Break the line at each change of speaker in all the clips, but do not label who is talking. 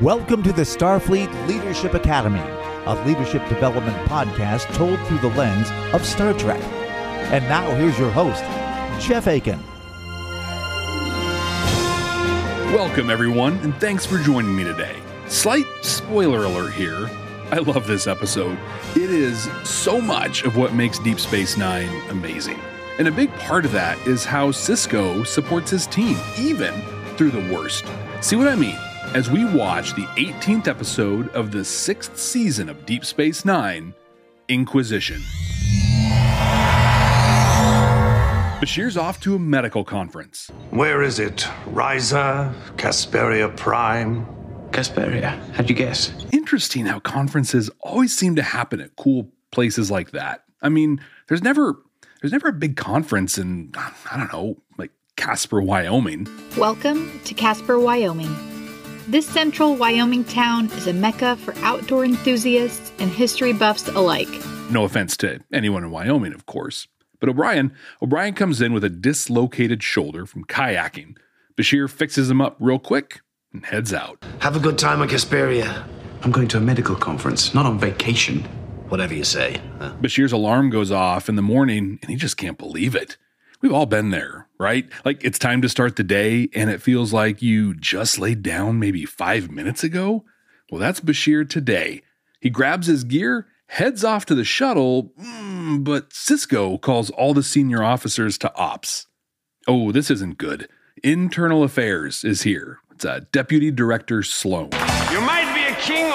Welcome to the Starfleet Leadership Academy, a leadership development podcast told through the lens of Star Trek. And now here's your host, Jeff Akin.
Welcome, everyone, and thanks for joining me today. Slight spoiler alert here. I love this episode. It is so much of what makes Deep Space Nine amazing. And a big part of that is how Sisko supports his team, even through the worst. See what I mean? As we watch the 18th episode of the sixth season of Deep Space Nine, Inquisition. Bashir's off to a medical conference.
Where is it? Risa? Casperia Prime?
Casperia. How'd you guess?
Interesting how conferences always seem to happen at cool places like that. I mean, there's never there's never a big conference in I don't know, like Casper, Wyoming.
Welcome to Casper, Wyoming. This central Wyoming town is a mecca for outdoor enthusiasts and history buffs alike.
No offense to anyone in Wyoming, of course. But O'Brien, O'Brien comes in with a dislocated shoulder from kayaking. Bashir fixes him up real quick and heads out.
Have a good time on Casperia.
I'm going to a medical conference, not on vacation.
Whatever you say. Huh?
Bashir's alarm goes off in the morning and he just can't believe it. We've all been there, right? Like it's time to start the day and it feels like you just laid down maybe five minutes ago. Well, that's Bashir today. He grabs his gear, heads off to the shuttle, mm, but Sisko calls all the senior officers to ops. Oh, this isn't good. Internal Affairs is here. It's uh, Deputy Director Sloan.
You might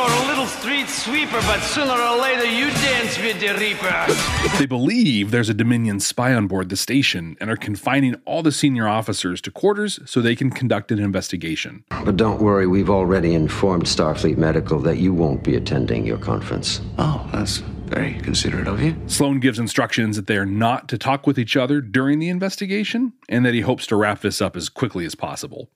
a or a little street sweeper, but sooner or later you dance with the Reaper.
They believe there's a Dominion spy on board the station and are confining all the senior officers to quarters so they can conduct an investigation.
But don't worry, we've already informed Starfleet Medical that you won't be attending your conference.
Oh, that's very considerate of you.
Sloan gives instructions that they are not to talk with each other during the investigation and that he hopes to wrap this up as quickly as possible.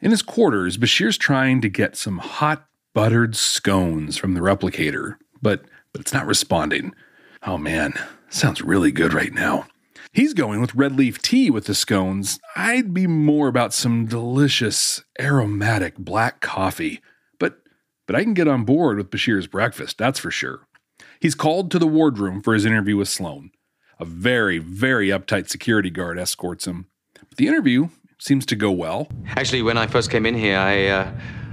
In his quarters, Bashir's trying to get some hot buttered scones from the replicator, but but it's not responding. Oh man, sounds really good right now. He's going with red leaf tea with the scones. I'd be more about some delicious aromatic black coffee. But but I can get on board with Bashir's breakfast, that's for sure. He's called to the wardroom for his interview with Sloan. A very, very uptight security guard escorts him. But the interview seems to go well.
Actually, when I first came in here, I uh,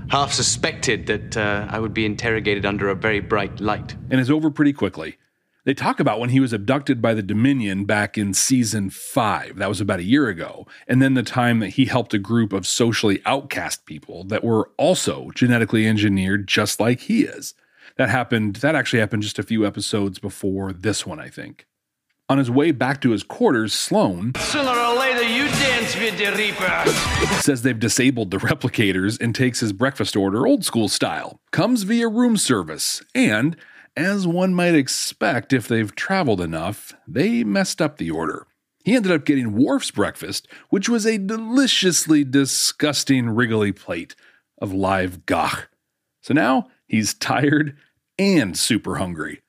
half suspected that uh, I would be interrogated under a very bright light.
and is over pretty quickly. They talk about when he was abducted by the Dominion back in season five. That was about a year ago. And then the time that he helped a group of socially outcast people that were also genetically engineered just like he is. That happened, that actually happened just a few episodes before this one, I think. On his way back to his quarters, Sloan
Sooner or later you dance with the Reaper.
says they've disabled the replicators and takes his breakfast order old school style. Comes via room service, and, as one might expect if they've traveled enough, they messed up the order. He ended up getting Worf's breakfast, which was a deliciously disgusting wriggly plate of live gagh. So now he's tired and super hungry.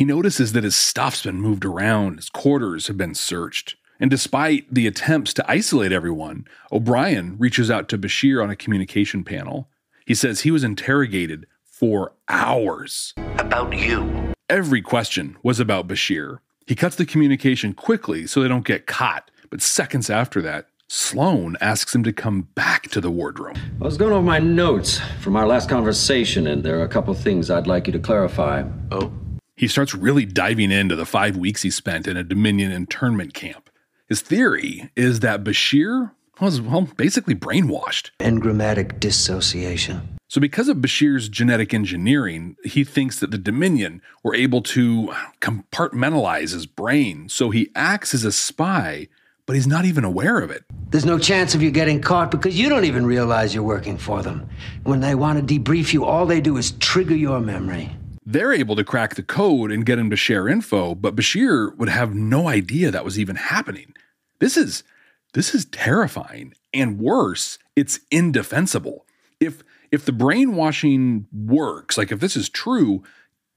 He notices that his stuff's been moved around, his quarters have been searched. And despite the attempts to isolate everyone, O'Brien reaches out to Bashir on a communication panel. He says he was interrogated for hours.
About you.
Every question was about Bashir. He cuts the communication quickly so they don't get caught, but seconds after that, Sloan asks him to come back to the wardroom.
I was going over my notes from our last conversation, and there are a couple things I'd like you to clarify.
Oh.
He starts really diving into the five weeks he spent in a Dominion internment camp. His theory is that Bashir was, well, basically brainwashed.
Engrammatic dissociation.
So, because of Bashir's genetic engineering, he thinks that the Dominion were able to compartmentalize his brain. So he acts as a spy, but he's not even aware of it.
There's no chance of you getting caught because you don't even realize you're working for them. When they want to debrief you, all they do is trigger your memory.
They're able to crack the code and get him to share info, but Bashir would have no idea that was even happening. This is this is terrifying and worse, it's indefensible. If if the brainwashing works, like if this is true,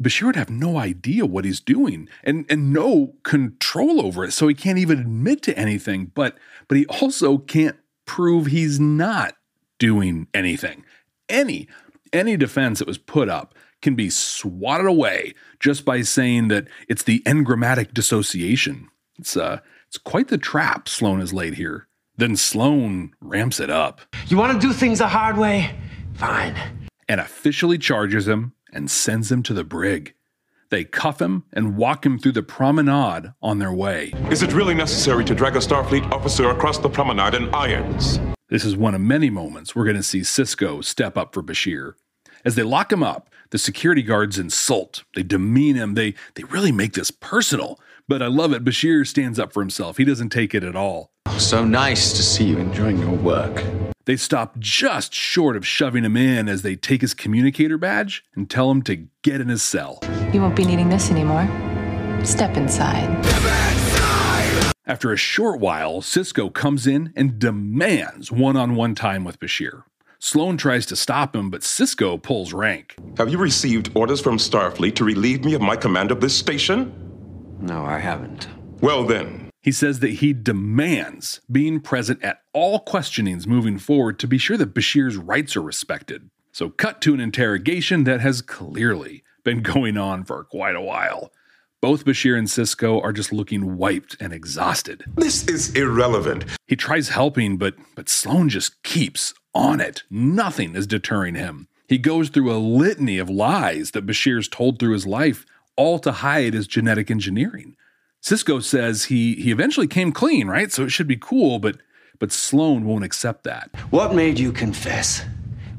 Bashir would have no idea what he's doing and and no control over it. So he can't even admit to anything, but but he also can't prove he's not doing anything. Any any defense that was put up can be swatted away just by saying that it's the engrammatic dissociation. It's uh it's quite the trap Sloan has laid here. Then Sloan ramps it up.
You want to do things the hard way? Fine.
And officially charges him and sends him to the brig. They cuff him and walk him through the promenade on their way.
Is it really necessary to drag a Starfleet officer across the promenade in irons?
This is one of many moments we're going to see Sisko step up for Bashir. As they lock him up, the security guards insult, they demean him, they, they really make this personal. But I love it. Bashir stands up for himself. He doesn't take it at all.
So nice to see you enjoying your work.
They stop just short of shoving him in as they take his communicator badge and tell him to get in his cell.
You won't be needing this anymore. Step inside.
After a short while, Sisko comes in and demands one on one time with Bashir. Sloan tries to stop him, but Sisko pulls rank.
Have you received orders from Starfleet to relieve me of my command of this station?
No, I haven't.
Well, then.
He says that he demands being present at all questionings moving forward to be sure that Bashir's rights are respected. So, cut to an interrogation that has clearly been going on for quite a while. Both Bashir and Sisko are just looking wiped and exhausted.
This is irrelevant.
He tries helping, but but Sloan just keeps on it. Nothing is deterring him. He goes through a litany of lies that Bashir's told through his life, all to hide his genetic engineering. Sisko says he he eventually came clean, right? So it should be cool, but but Sloan won't accept that.
What made you confess?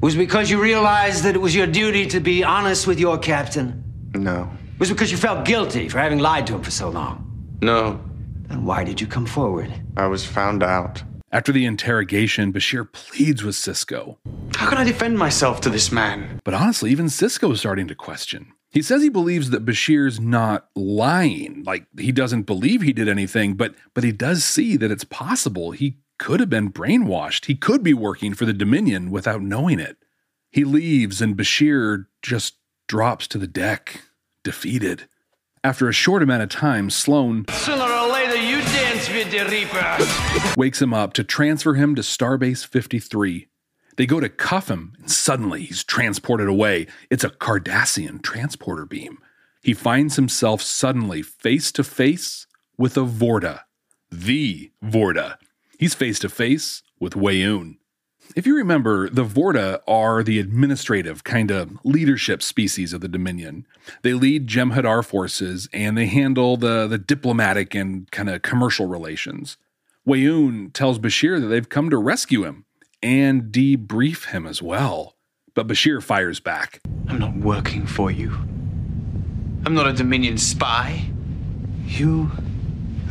Was because you realized that it was your duty to be honest with your captain?
No.
Was because you felt guilty for having lied to him for so long?
No.
Then why did you come forward?
I was found out.
After the interrogation, Bashir pleads with Sisko.
How can I defend myself to this man?
But honestly, even Sisko is starting to question. He says he believes that Bashir's not lying, like he doesn't believe he did anything, but but he does see that it's possible he could have been brainwashed. He could be working for the Dominion without knowing it. He leaves and Bashir just drops to the deck, defeated. After a short amount of time, Sloan
Sooner or later, you dance with the Reaper.
wakes him up to transfer him to Starbase 53. They go to cuff him, and suddenly he's transported away. It's a Cardassian transporter beam. He finds himself suddenly face to face with a Vorta, the Vorta. He's face to face with Weyoun. If you remember, the Vorta are the administrative kind of leadership species of the Dominion. They lead Jem'Hadar forces and they handle the, the diplomatic and kind of commercial relations. Weyoun tells Bashir that they've come to rescue him and debrief him as well. But Bashir fires back.
I'm not working for you. I'm not a Dominion spy.
You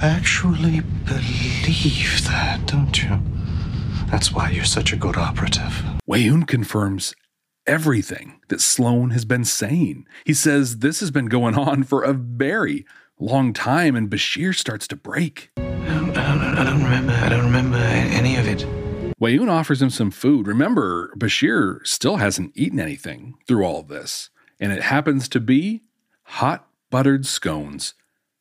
actually believe that, don't you? That's why you're such a good operative.
Weyoun confirms everything that Sloan has been saying. He says this has been going on for a very long time, and Bashir starts to break.
I don't, I don't, I don't remember. I don't remember any of it.
Weyoun offers him some food. Remember, Bashir still hasn't eaten anything through all of this, and it happens to be hot buttered scones.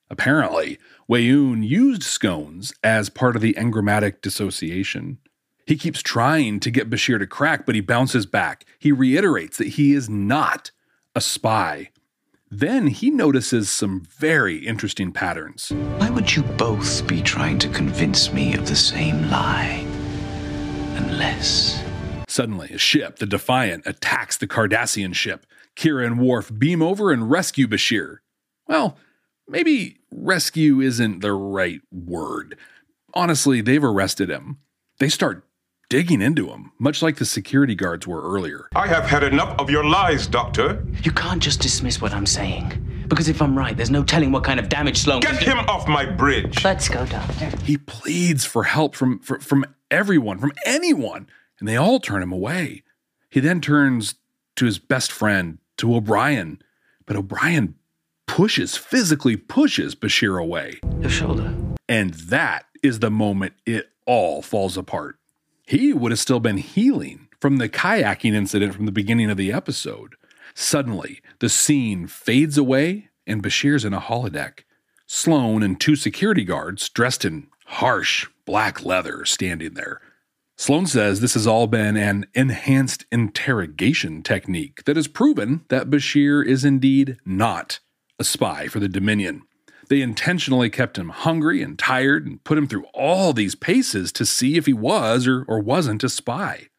Apparently, Weyoun used scones as part of the engrammatic dissociation. He keeps trying to get Bashir to crack, but he bounces back. He reiterates that he is not a spy. Then he notices some very interesting patterns.
Why would you both be trying to convince me of the same lie? Unless.
Suddenly, a ship, the Defiant, attacks the Cardassian ship. Kira and Worf beam over and rescue Bashir. Well, maybe rescue isn't the right word. Honestly, they've arrested him. They start digging into him, much like the security guards were earlier.
I have had enough of your lies, Doctor.
You can't just dismiss what I'm saying. Because if I'm right, there's no telling what kind of damage Sloan
Get
can
him off my bridge.
Let's go, Doctor.
He pleads for help from, from, from everyone, from anyone, and they all turn him away. He then turns to his best friend, to O'Brien, but O'Brien pushes, physically pushes Bashir away.
Your shoulder.
And that is the moment it all falls apart. He would have still been healing from the kayaking incident from the beginning of the episode. Suddenly, the scene fades away and Bashir's in a holodeck. Sloan and two security guards, dressed in harsh black leather, standing there. Sloan says this has all been an enhanced interrogation technique that has proven that Bashir is indeed not a spy for the Dominion. They intentionally kept him hungry and tired and put him through all these paces to see if he was or, or wasn't a spy.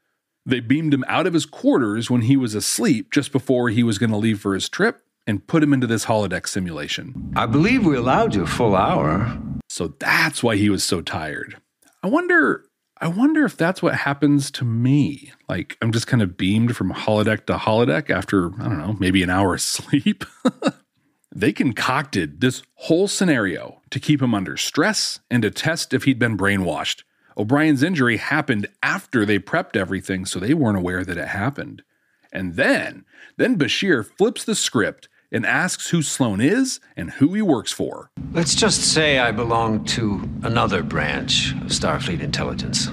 They beamed him out of his quarters when he was asleep just before he was going to leave for his trip and put him into this holodeck simulation.
I believe we allowed you a full hour.
So that's why he was so tired. I wonder I wonder if that's what happens to me. Like I'm just kind of beamed from holodeck to holodeck after, I don't know, maybe an hour of sleep. They concocted this whole scenario to keep him under stress and to test if he'd been brainwashed. O'Brien's injury happened after they prepped everything, so they weren't aware that it happened. And then, then Bashir flips the script and asks who Sloan is and who he works for.
Let's just say I belong to another branch of Starfleet intelligence.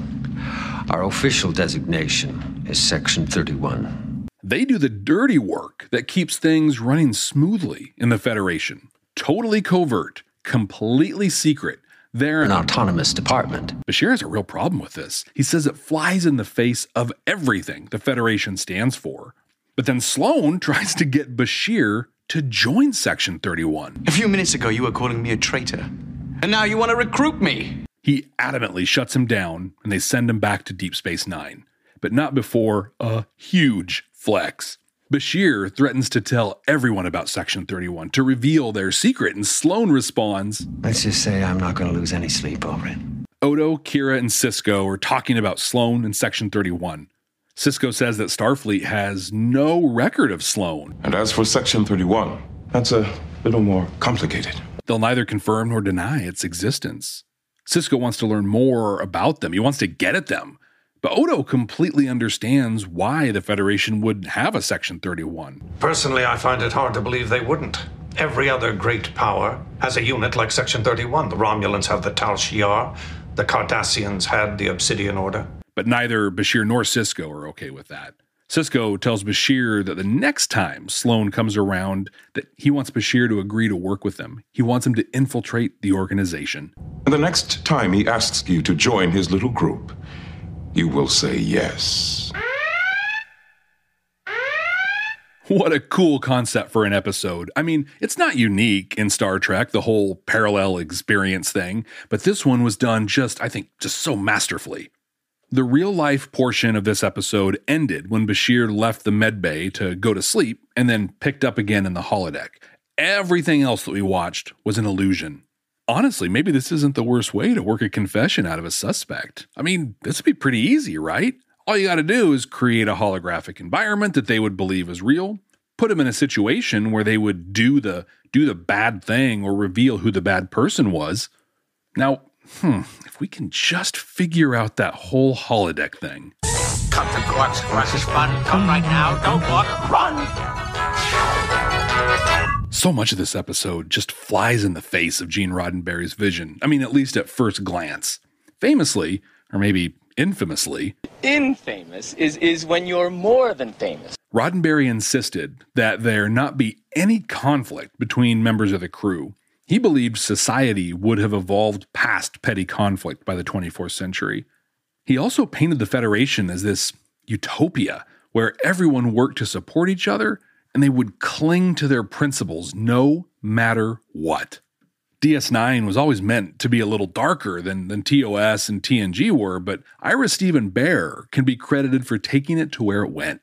Our official designation is Section 31.
They do the dirty work that keeps things running smoothly in the Federation. Totally covert, completely secret. They're
an autonomous department.
Bashir has a real problem with this. He says it flies in the face of everything the Federation stands for. But then Sloan tries to get Bashir to join Section 31.
A few minutes ago, you were calling me a traitor. And now you want to recruit me.
He adamantly shuts him down and they send him back to Deep Space Nine, but not before a huge flex. Bashir threatens to tell everyone about Section 31 to reveal their secret, and Sloan responds
Let's just say I'm not going to lose any sleep over it.
Odo, Kira, and Sisko are talking about Sloan and Section 31. Sisko says that Starfleet has no record of Sloan.
And as for Section 31, that's a little more complicated.
They'll neither confirm nor deny its existence. Sisko wants to learn more about them, he wants to get at them. But Odo completely understands why the Federation would have a Section 31.
Personally, I find it hard to believe they wouldn't. Every other great power has a unit like Section 31. The Romulans have the Tal Shiar, the Cardassians had the Obsidian Order.
But neither Bashir nor Sisko are okay with that. Sisko tells Bashir that the next time Sloan comes around, that he wants Bashir to agree to work with them. He wants him to infiltrate the organization.
And the next time he asks you to join his little group, you will say yes.
What a cool concept for an episode. I mean, it's not unique in Star Trek, the whole parallel experience thing, but this one was done just, I think, just so masterfully. The real life portion of this episode ended when Bashir left the medbay to go to sleep and then picked up again in the holodeck. Everything else that we watched was an illusion. Honestly, maybe this isn't the worst way to work a confession out of a suspect. I mean, this would be pretty easy, right? All you got to do is create a holographic environment that they would believe is real, put them in a situation where they would do the do the bad thing or reveal who the bad person was. Now, hmm, if we can just figure out that whole holodeck thing.
Come to Crush Fun. Come right now. Don't walk. Run!
So much of this episode just flies in the face of Gene Roddenberry's vision. I mean, at least at first glance. Famously, or maybe infamously,
infamous is, is when you're more than famous.
Roddenberry insisted that there not be any conflict between members of the crew. He believed society would have evolved past petty conflict by the 24th century. He also painted the Federation as this utopia where everyone worked to support each other and they would cling to their principles no matter what. DS9 was always meant to be a little darker than, than TOS and TNG were, but Ira Steven Behr can be credited for taking it to where it went.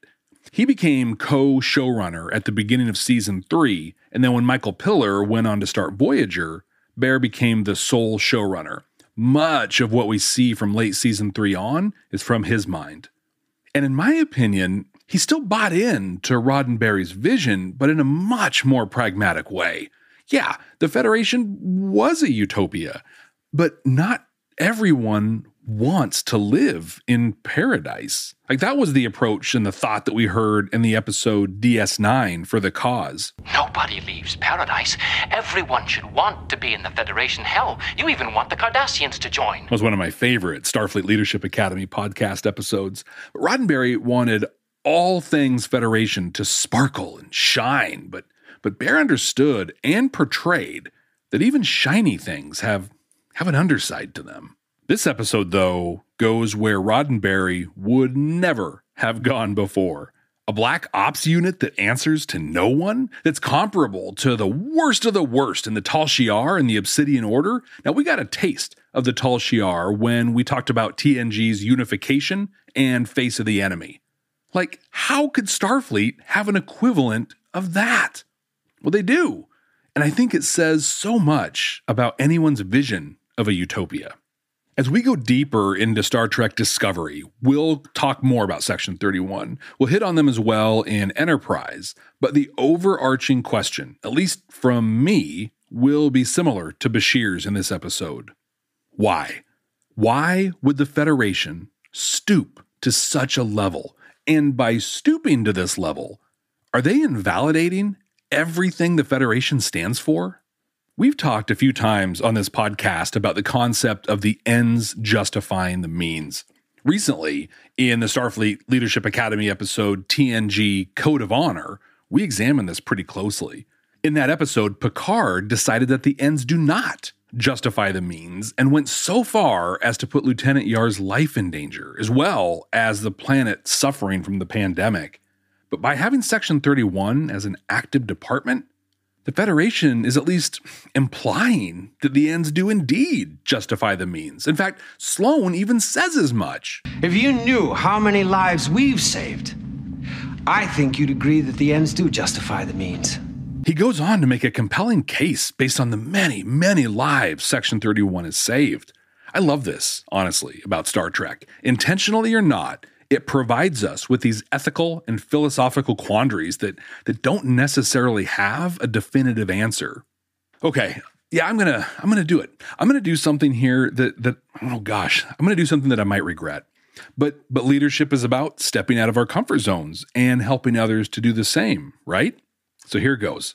He became co showrunner at the beginning of season three, and then when Michael Piller went on to start Voyager, Behr became the sole showrunner. Much of what we see from late season three on is from his mind. And in my opinion, he still bought in to Roddenberry's vision, but in a much more pragmatic way. Yeah, the Federation was a utopia, but not everyone wants to live in paradise. Like that was the approach and the thought that we heard in the episode DS9 for the cause.
Nobody leaves paradise. Everyone should want to be in the Federation. Hell, you even want the Cardassians to join.
It was one of my favorite Starfleet Leadership Academy podcast episodes. Roddenberry wanted all things Federation to sparkle and shine, but but Behr understood and portrayed that even shiny things have have an underside to them. This episode, though, goes where Roddenberry would never have gone before. A black ops unit that answers to no one? That's comparable to the worst of the worst in the Tal Shiar and the Obsidian Order? Now, we got a taste of the Tal Shiar when we talked about TNG's unification and face of the enemy. Like, how could Starfleet have an equivalent of that? Well, they do. And I think it says so much about anyone's vision of a utopia. As we go deeper into Star Trek Discovery, we'll talk more about Section 31. We'll hit on them as well in Enterprise, but the overarching question, at least from me, will be similar to Bashir's in this episode. Why? Why would the Federation stoop to such a level? And by stooping to this level, are they invalidating everything the Federation stands for? We've talked a few times on this podcast about the concept of the ends justifying the means. Recently, in the Starfleet Leadership Academy episode TNG Code of Honor, we examined this pretty closely. In that episode, Picard decided that the ends do not justify the means and went so far as to put Lieutenant Yar's life in danger, as well as the planet suffering from the pandemic. But by having Section 31 as an active department, the Federation is at least implying that the ends do indeed justify the means. In fact, Sloan even says as much.
If you knew how many lives we've saved, I think you'd agree that the ends do justify the means.
He goes on to make a compelling case based on the many, many lives Section 31 has saved. I love this, honestly, about Star Trek. Intentionally or not, it provides us with these ethical and philosophical quandaries that, that don't necessarily have a definitive answer. Okay, yeah, I'm gonna I'm gonna do it. I'm gonna do something here that that oh gosh, I'm gonna do something that I might regret. But but leadership is about stepping out of our comfort zones and helping others to do the same, right? So here goes.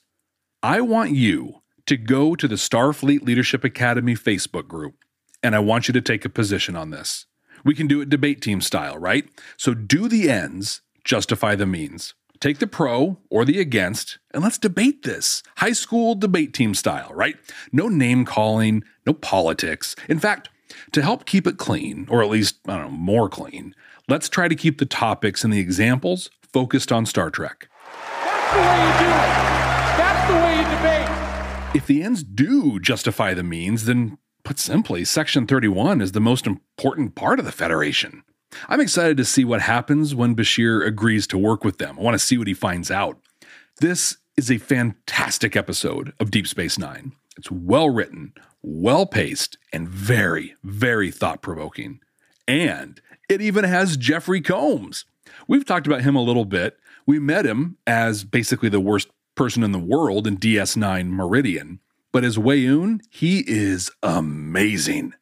I want you to go to the Starfleet Leadership Academy Facebook group, and I want you to take a position on this. We can do it debate team style, right? So do the ends justify the means. Take the pro or the against, and let's debate this. High school debate team style, right? No name calling, no politics. In fact, to help keep it clean, or at least, I don't know, more clean, let's try to keep the topics and the examples focused on Star Trek.
The way you do it. That's the way you debate.
If the ends do justify the means, then Put simply, Section 31 is the most important part of the Federation. I'm excited to see what happens when Bashir agrees to work with them. I want to see what he finds out. This is a fantastic episode of Deep Space Nine. It's well written, well paced, and very, very thought provoking. And it even has Jeffrey Combs. We've talked about him a little bit. We met him as basically the worst person in the world in DS9 Meridian. But as Weyoun, he is amazing.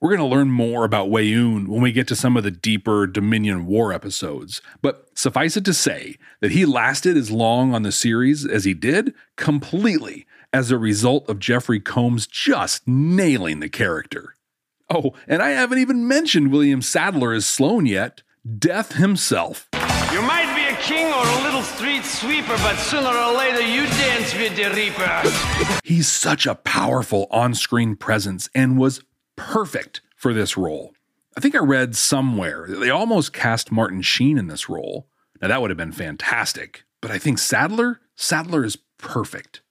We're going to learn more about Weyoun when we get to some of the deeper Dominion War episodes. But suffice it to say that he lasted as long on the series as he did completely as a result of Jeffrey Combs just nailing the character. Oh, and I haven't even mentioned William Sadler as Sloan yet. Death himself.
You might king or a little street sweeper, but sooner or later you dance with the Reaper.
He's such a powerful on screen presence and was perfect for this role. I think I read somewhere that they almost cast Martin Sheen in this role. Now, that would have been fantastic, but I think Sadler, Sadler is perfect.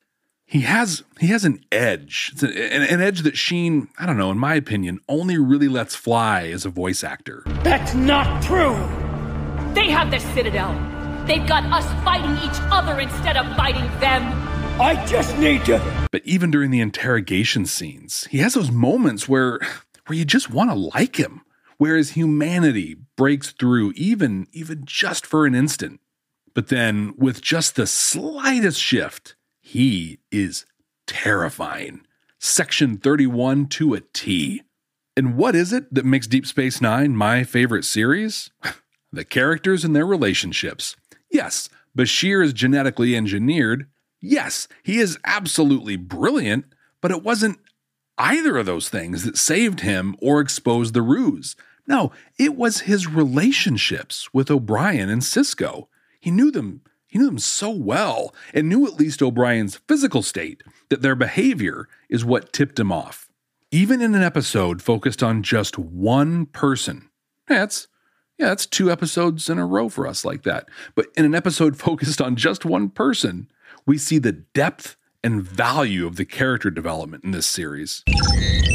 He has he has an edge, an, an edge that Sheen, I don't know, in my opinion, only really lets fly as a voice actor.
That's not true.
They have the Citadel. They've got us fighting each other instead of fighting them.
I just need to.
But even during the interrogation scenes, he has those moments where where you just want to like him, where his humanity breaks through even even just for an instant. But then with just the slightest shift, he is terrifying. Section 31 to a T. And what is it that makes Deep Space Nine my favorite series? the characters and their relationships. Yes, Bashir is genetically engineered. Yes, he is absolutely brilliant, but it wasn't either of those things that saved him or exposed the ruse. No, it was his relationships with O'Brien and Sisko. He knew them he knew them so well and knew at least O'Brien's physical state that their behavior is what tipped him off. Even in an episode focused on just one person, that's yeah, that's two episodes in a row for us like that. But in an episode focused on just one person, we see the depth and value of the character development in this series.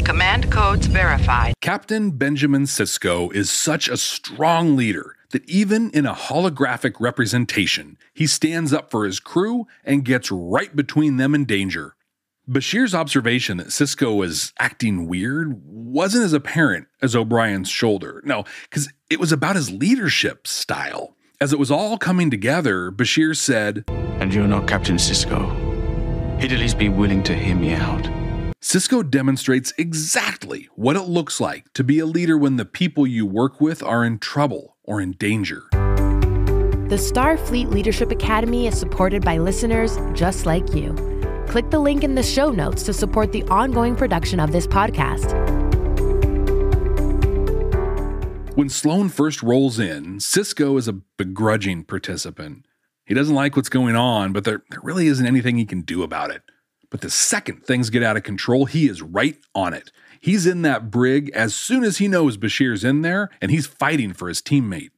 Command codes verified.
Captain Benjamin Sisko is such a strong leader that even in a holographic representation, he stands up for his crew and gets right between them and danger. Bashir's observation that Sisko was acting weird wasn't as apparent as O'Brien's shoulder. No, because it was about his leadership style. As it was all coming together, Bashir said,
And you're not Captain Sisko. He'd at least be willing to hear me out.
Sisko demonstrates exactly what it looks like to be a leader when the people you work with are in trouble or in danger.
The Starfleet Leadership Academy is supported by listeners just like you. Click the link in the show notes to support the ongoing production of this podcast.
When Sloan first rolls in, Sisko is a begrudging participant. He doesn't like what's going on, but there, there really isn't anything he can do about it. But the second things get out of control, he is right on it. He's in that brig as soon as he knows Bashir's in there, and he's fighting for his teammate.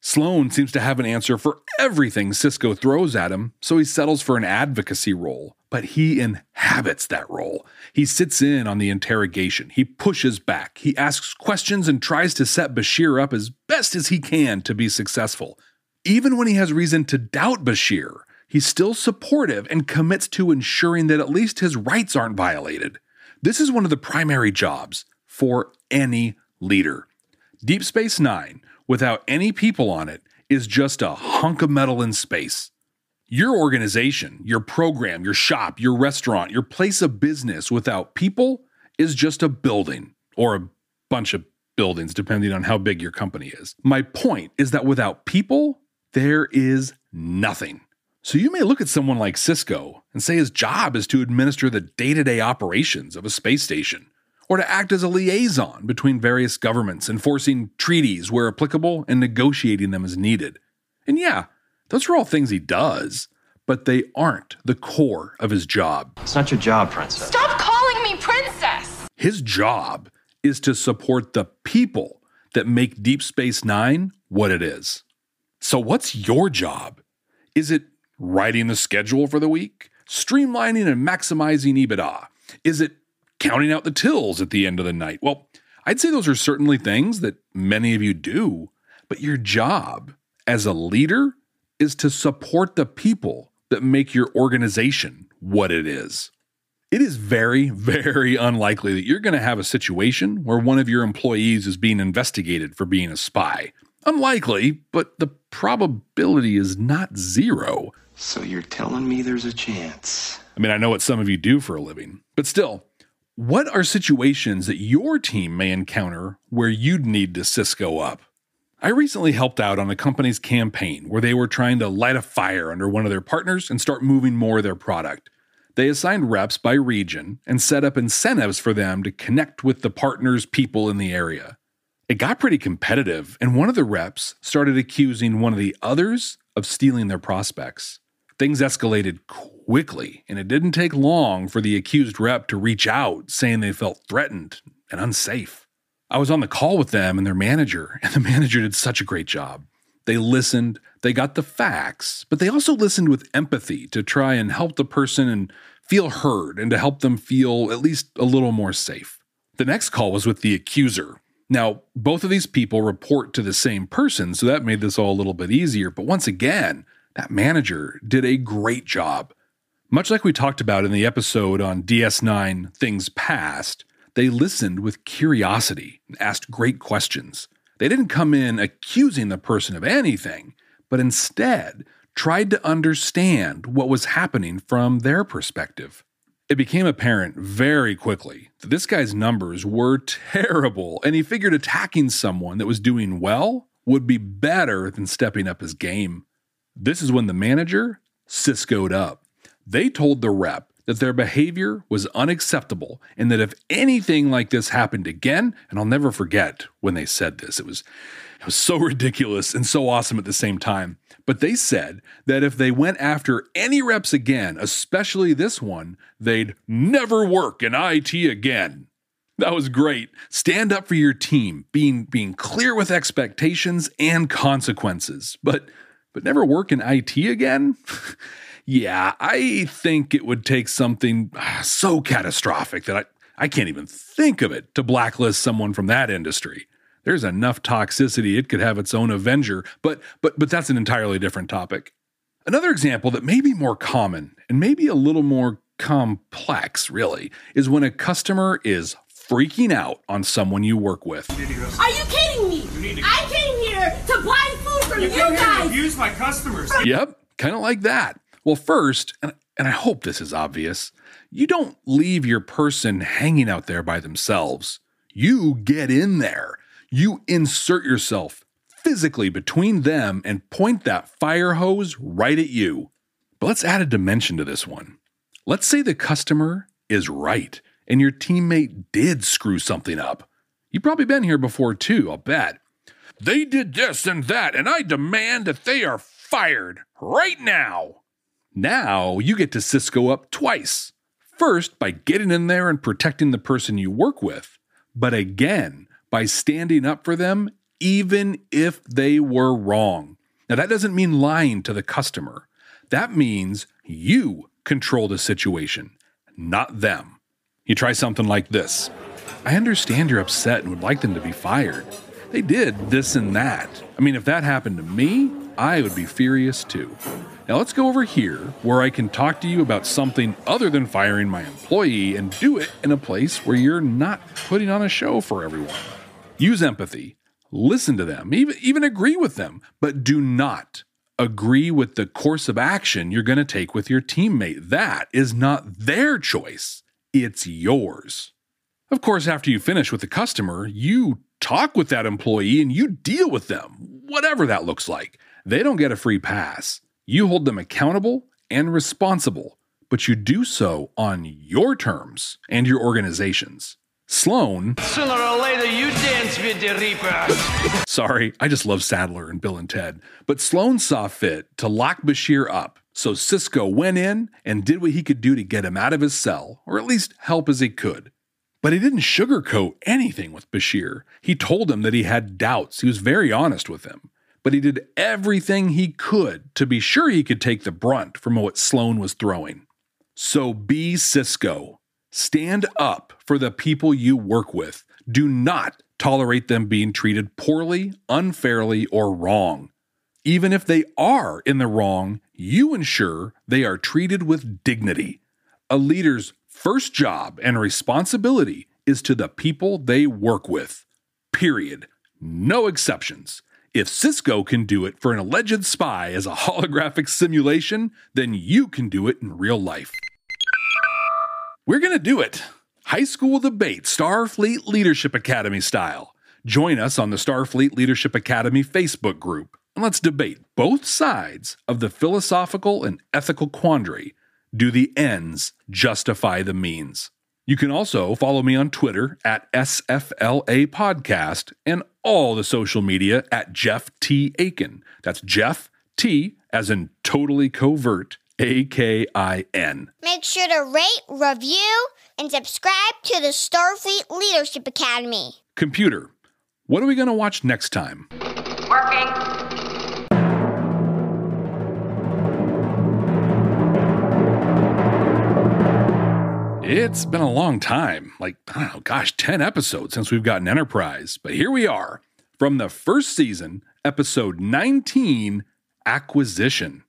Sloan seems to have an answer for everything Sisko throws at him, so he settles for an advocacy role. But he inhabits that role. He sits in on the interrogation, he pushes back, he asks questions and tries to set Bashir up as best as he can to be successful. Even when he has reason to doubt Bashir, he's still supportive and commits to ensuring that at least his rights aren't violated. This is one of the primary jobs for any leader. Deep Space Nine, without any people on it, is just a hunk of metal in space. Your organization, your program, your shop, your restaurant, your place of business without people is just a building or a bunch of buildings, depending on how big your company is. My point is that without people, there is nothing. So you may look at someone like Sisko and say his job is to administer the day to day operations of a space station, or to act as a liaison between various governments, enforcing treaties where applicable and negotiating them as needed. And yeah, those are all things he does, but they aren't the core of his job.
It's not your job, Princess.
Stop calling me princess!
His job is to support the people that make Deep Space Nine what it is. So, what's your job? Is it writing the schedule for the week? Streamlining and maximizing EBITDA? Is it counting out the tills at the end of the night? Well, I'd say those are certainly things that many of you do, but your job as a leader is to support the people that make your organization what it is. It is very, very unlikely that you're going to have a situation where one of your employees is being investigated for being a spy. Unlikely, but the probability is not zero.
So you're telling me there's a chance?
I mean, I know what some of you do for a living, but still, what are situations that your team may encounter where you'd need to Sisko up? I recently helped out on a company's campaign where they were trying to light a fire under one of their partners and start moving more of their product. They assigned reps by region and set up incentives for them to connect with the partners' people in the area. It got pretty competitive, and one of the reps started accusing one of the others of stealing their prospects. Things escalated quickly, and it didn't take long for the accused rep to reach out saying they felt threatened and unsafe. I was on the call with them and their manager, and the manager did such a great job. They listened, they got the facts, but they also listened with empathy to try and help the person and feel heard and to help them feel at least a little more safe. The next call was with the accuser, now, both of these people report to the same person, so that made this all a little bit easier. But once again, that manager did a great job. Much like we talked about in the episode on DS9 Things Past, they listened with curiosity and asked great questions. They didn't come in accusing the person of anything, but instead tried to understand what was happening from their perspective. It became apparent very quickly that this guy's numbers were terrible, and he figured attacking someone that was doing well would be better than stepping up his game. This is when the manager Siskoed up. They told the rep that their behavior was unacceptable and that if anything like this happened again, and I'll never forget when they said this, it was it was so ridiculous and so awesome at the same time. But they said that if they went after any reps again, especially this one, they'd never work in IT again. That was great. Stand up for your team, being being clear with expectations and consequences. But but never work in IT again? yeah, I think it would take something ah, so catastrophic that I, I can't even think of it to blacklist someone from that industry. There's enough toxicity it could have its own Avenger, but but but that's an entirely different topic. Another example that may be more common and maybe a little more complex, really, is when a customer is freaking out on someone you work with.
Are you kidding me? I came here to buy food from you, guys.
abuse my customers.
Yep, kind of like that. Well, first, and, and I hope this is obvious, you don't leave your person hanging out there by themselves. You get in there. You insert yourself physically between them and point that fire hose right at you. But let's add a dimension to this one. Let's say the customer is right and your teammate did screw something up. You've probably been here before too, I'll bet. They did this and that, and I demand that they are fired right now. Now you get to Sisko up twice. First, by getting in there and protecting the person you work with, but again, by standing up for them, even if they were wrong. Now, that doesn't mean lying to the customer. That means you control the situation, not them. You try something like this I understand you're upset and would like them to be fired. They did this and that. I mean, if that happened to me, I would be furious too. Now let's go over here where I can talk to you about something other than firing my employee and do it in a place where you're not putting on a show for everyone. Use empathy, listen to them, even, even agree with them, but do not agree with the course of action you're going to take with your teammate. That is not their choice, it's yours. Of course, after you finish with the customer, you talk with that employee and you deal with them, whatever that looks like. They don't get a free pass. You hold them accountable and responsible, but you do so on your terms and your organization's. Sloan.
Sooner or later, you dance with the Reaper.
Sorry, I just love Sadler and Bill and Ted. But Sloan saw fit to lock Bashir up, so Sisko went in and did what he could do to get him out of his cell, or at least help as he could. But he didn't sugarcoat anything with Bashir. He told him that he had doubts. He was very honest with him. But he did everything he could to be sure he could take the brunt from what Sloan was throwing. So be Sisko. Stand up for the people you work with. Do not tolerate them being treated poorly, unfairly, or wrong. Even if they are in the wrong, you ensure they are treated with dignity. A leader's first job and responsibility is to the people they work with. Period. No exceptions. If Sisko can do it for an alleged spy as a holographic simulation, then you can do it in real life. We're going to do it. High school debate, Starfleet Leadership Academy style. Join us on the Starfleet Leadership Academy Facebook group and let's debate both sides of the philosophical and ethical quandary. Do the ends justify the means? You can also follow me on Twitter at SFLA Podcast and all the social media at Jeff T. Akin. That's Jeff T as in totally covert, A K I N.
Make sure to rate, review, and subscribe to the Starfleet Leadership Academy.
Computer, what are we going to watch next time?
Working.
It's been a long time, like, I don't know, gosh, 10 episodes since we've gotten Enterprise. But here we are from the first season, episode 19 Acquisition.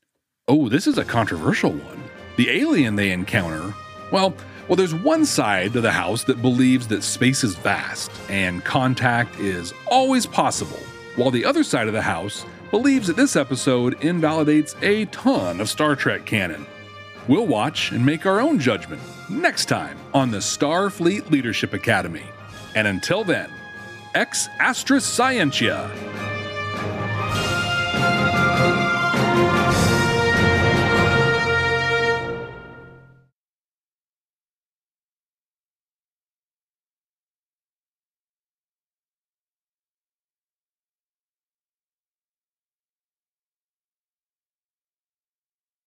Oh, this is a controversial one. The alien they encounter, well, well, there's one side of the house that believes that space is vast and contact is always possible, while the other side of the house believes that this episode invalidates a ton of Star Trek canon. We'll watch and make our own judgment next time on the Starfleet Leadership Academy. And until then, ex astra scientia.